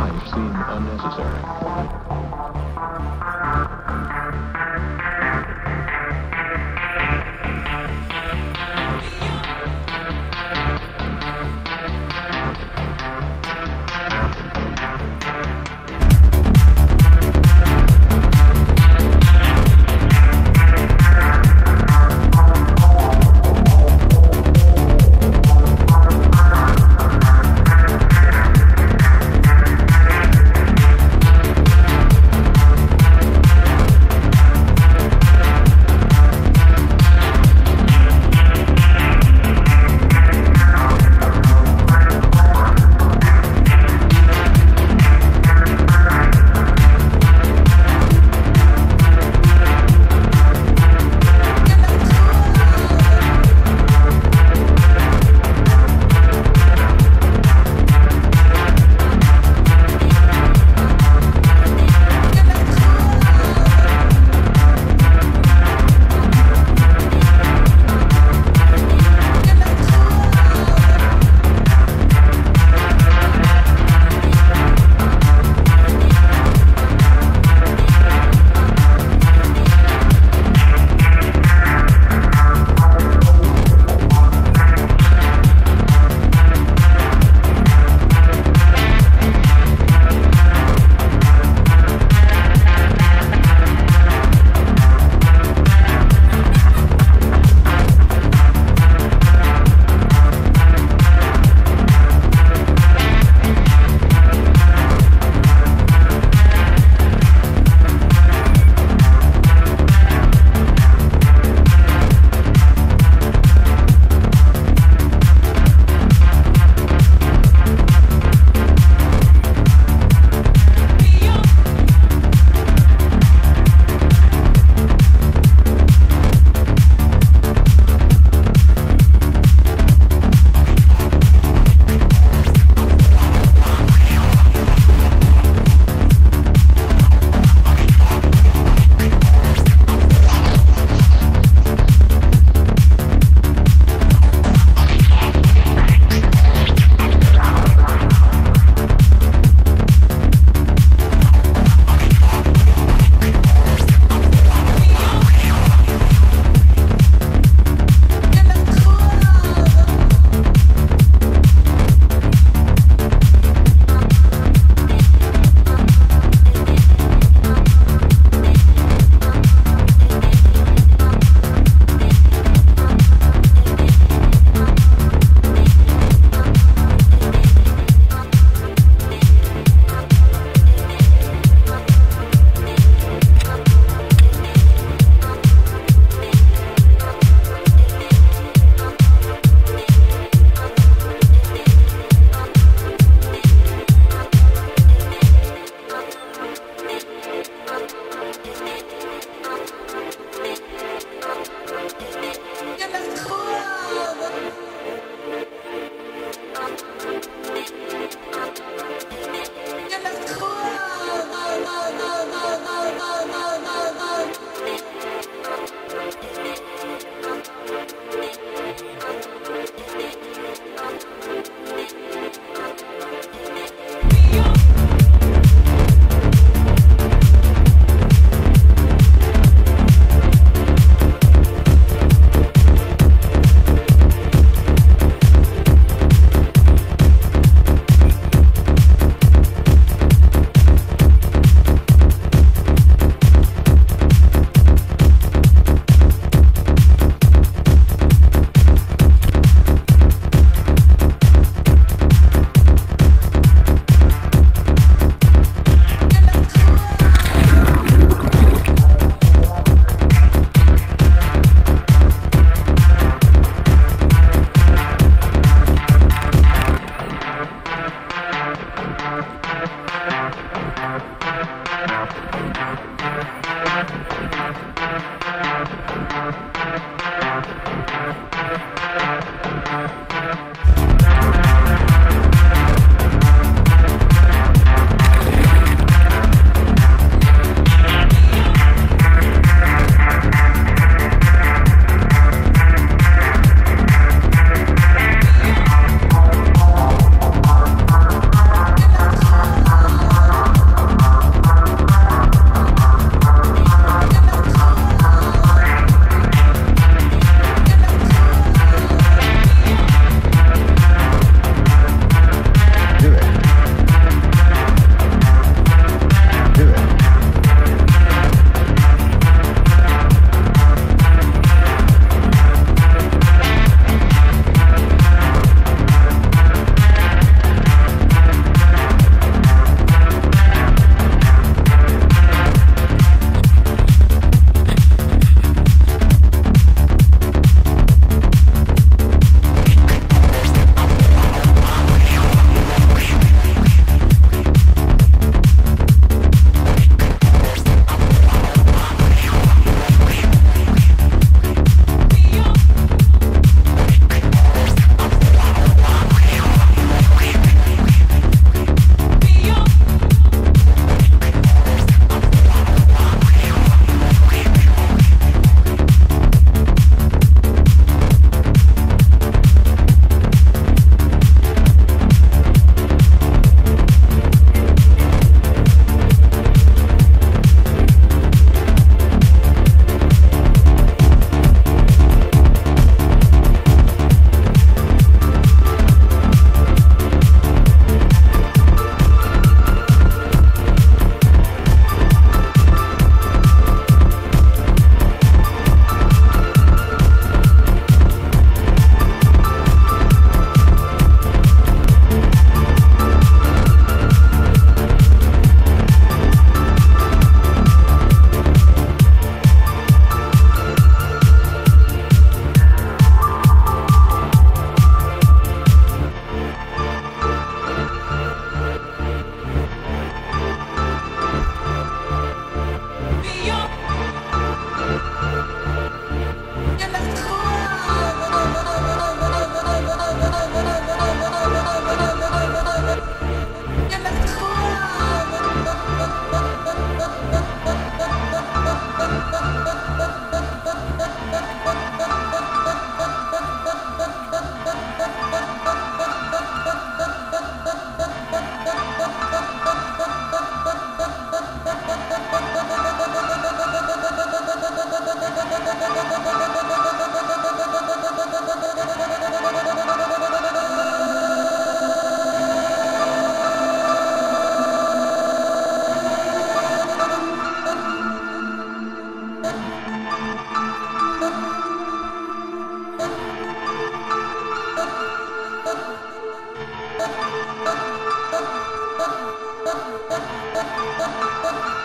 life seem unnecessary.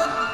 Thank